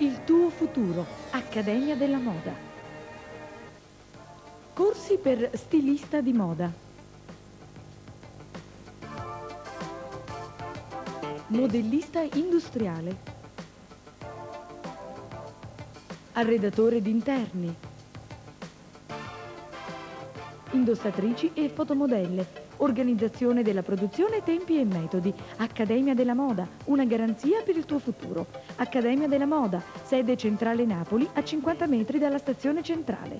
Il tuo futuro, Accademia della Moda. Corsi per stilista di moda. Modellista industriale. Arredatore d'interni. Indossatrici e fotomodelle. Organizzazione della produzione, tempi e metodi. Accademia della Moda, una garanzia per il tuo futuro. Accademia della Moda, sede centrale Napoli a 50 metri dalla stazione centrale.